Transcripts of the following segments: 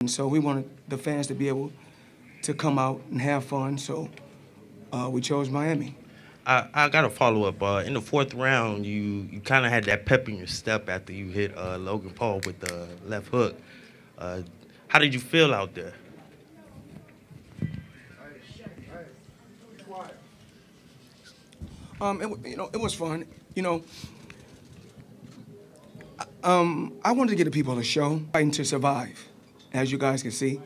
And so we wanted the fans to be able to come out and have fun. So uh, we chose Miami. I, I got a follow up. Uh, in the fourth round, you, you kind of had that pep in your step after you hit uh, Logan Paul with the left hook. Uh, how did you feel out there? Um, it, you know, it was fun. You know, um, I wanted to get the people a show, fighting to survive, as you guys can see.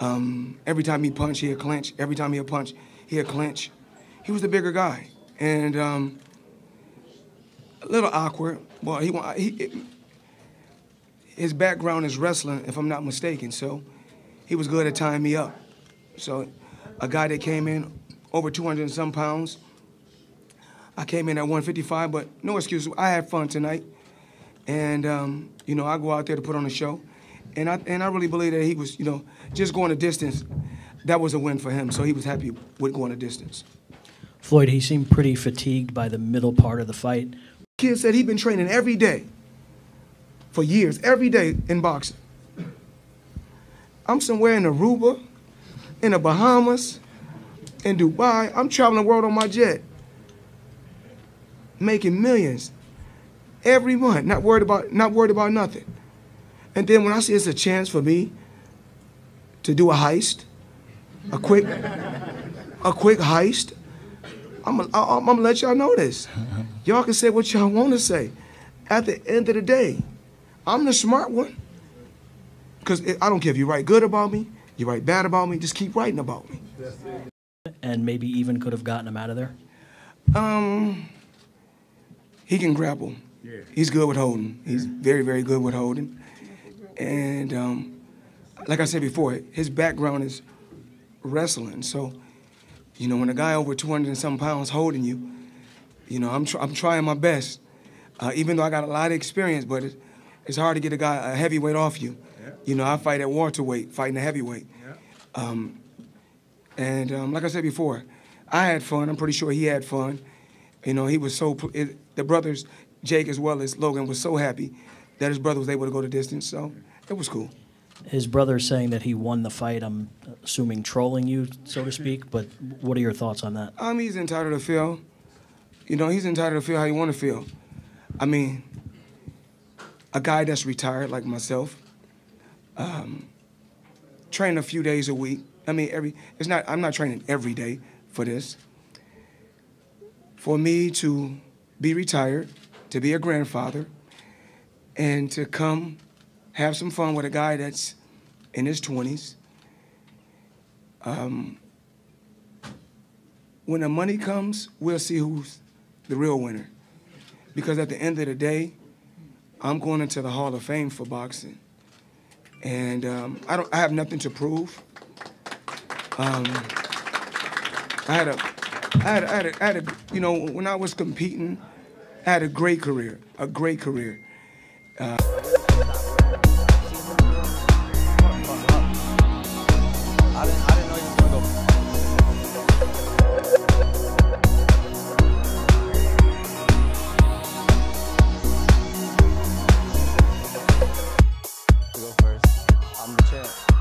Um, every time he punched, he'd clinch. Every time he'd punch, he'd clinch. He was the bigger guy, and um, a little awkward. Well, he, he his background is wrestling, if I'm not mistaken. So he was good at tying me up. So a guy that came in over 200 and some pounds I came in at 155, but no excuses. I had fun tonight, and um, you know I go out there to put on a show, and I and I really believe that he was you know just going a distance. That was a win for him, so he was happy with going a distance. Floyd, he seemed pretty fatigued by the middle part of the fight. Kid said he'd been training every day for years, every day in boxing. I'm somewhere in Aruba, in the Bahamas, in Dubai. I'm traveling the world on my jet making millions every month, not worried about not worried about nothing. And then when I see it's a chance for me to do a heist, a quick a quick heist, I'm gonna, I'm gonna let y'all know this. Y'all can say what y'all want to say. At the end of the day, I'm the smart one. Because I don't care if you write good about me, you write bad about me, just keep writing about me. And maybe even could have gotten him out of there? Um, he can grapple. Yeah. He's good with holding. He's very, very good with holding. And um, like I said before, his background is wrestling. So, you know, when a guy over 200 and some pounds holding you, you know, I'm, tr I'm trying my best. Uh, even though I got a lot of experience, but it, it's hard to get a guy a heavyweight off you. Yeah. You know, I fight at welterweight, fighting a heavyweight. Yeah. Um, and um, like I said before, I had fun. I'm pretty sure he had fun. You know, he was so it, the brothers, Jake as well as Logan, was so happy that his brother was able to go the distance. So it was cool. His brother saying that he won the fight. I'm assuming trolling you, so to speak. But what are your thoughts on that? Um, he's entitled to feel. You know, he's entitled to feel how he want to feel. I mean, a guy that's retired like myself, um, train a few days a week. I mean, every it's not. I'm not training every day for this for me to be retired, to be a grandfather, and to come have some fun with a guy that's in his 20s. Um, when the money comes, we'll see who's the real winner. Because at the end of the day, I'm going into the Hall of Fame for boxing. And um, I, don't, I have nothing to prove. Um, I had a I had, I had, a, I had a, you know, when I was competing, I had a great career, a great career. Uh, Go first. I'm the champ.